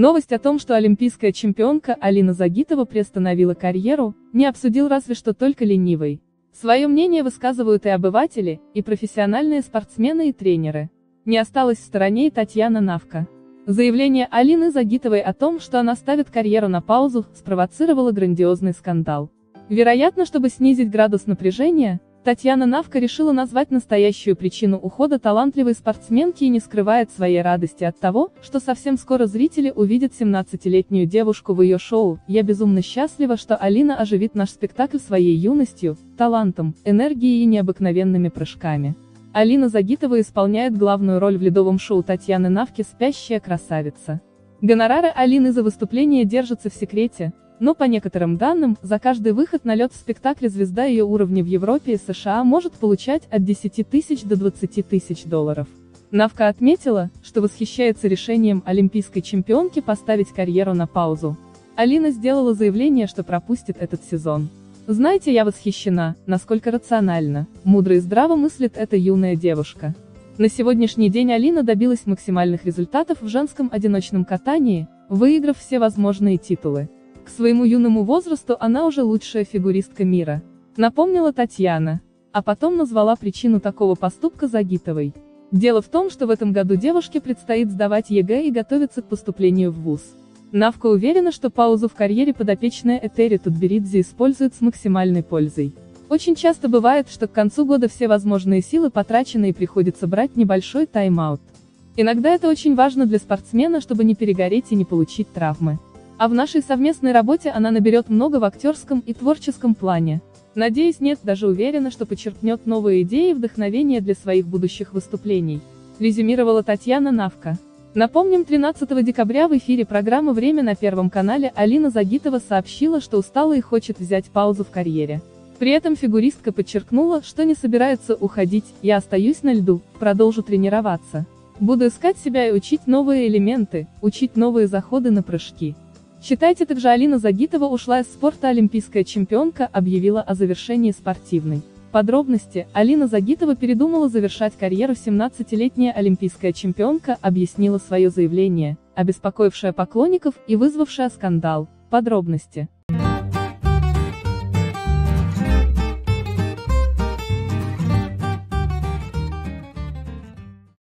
Новость о том, что олимпийская чемпионка Алина Загитова приостановила карьеру, не обсудил разве что только ленивый. Свое мнение высказывают и обыватели, и профессиональные спортсмены и тренеры. Не осталась в стороне и Татьяна Навка. Заявление Алины Загитовой о том, что она ставит карьеру на паузу, спровоцировало грандиозный скандал. Вероятно, чтобы снизить градус напряжения, Татьяна Навка решила назвать настоящую причину ухода талантливой спортсменки и не скрывает своей радости от того, что совсем скоро зрители увидят 17-летнюю девушку в ее шоу. Я безумно счастлива, что Алина оживит наш спектакль своей юностью, талантом, энергией и необыкновенными прыжками. Алина Загитова исполняет главную роль в ледовом шоу Татьяны Навки «Спящая красавица». Гонорары Алины за выступление держатся в секрете, но по некоторым данным, за каждый выход на лед в спектакле звезда ее уровня в Европе и США может получать от 10 тысяч до 20 тысяч долларов. Навка отметила, что восхищается решением олимпийской чемпионки поставить карьеру на паузу. Алина сделала заявление, что пропустит этот сезон. Знаете, я восхищена, насколько рационально, мудро и здраво мыслит эта юная девушка. На сегодняшний день Алина добилась максимальных результатов в женском одиночном катании, выиграв все возможные титулы. К своему юному возрасту она уже лучшая фигуристка мира. Напомнила Татьяна. А потом назвала причину такого поступка Загитовой. Дело в том, что в этом году девушке предстоит сдавать ЕГЭ и готовиться к поступлению в ВУЗ. Навка уверена, что паузу в карьере подопечная Этери Тутберидзе использует с максимальной пользой. Очень часто бывает, что к концу года все возможные силы потрачены и приходится брать небольшой тайм-аут. Иногда это очень важно для спортсмена, чтобы не перегореть и не получить травмы. А в нашей совместной работе она наберет много в актерском и творческом плане. Надеюсь, нет, даже уверена, что почерпнет новые идеи и вдохновение для своих будущих выступлений. Резюмировала Татьяна Навка. Напомним, 13 декабря в эфире программы «Время» на Первом канале Алина Загитова сообщила, что устала и хочет взять паузу в карьере. При этом фигуристка подчеркнула, что не собирается уходить, я остаюсь на льду, продолжу тренироваться. Буду искать себя и учить новые элементы, учить новые заходы на прыжки. Считайте также Алина Загитова ушла из спорта олимпийская чемпионка объявила о завершении спортивной. Подробности, Алина Загитова передумала завершать карьеру 17-летняя олимпийская чемпионка объяснила свое заявление, обеспокоившее поклонников и вызвавшее скандал. Подробности.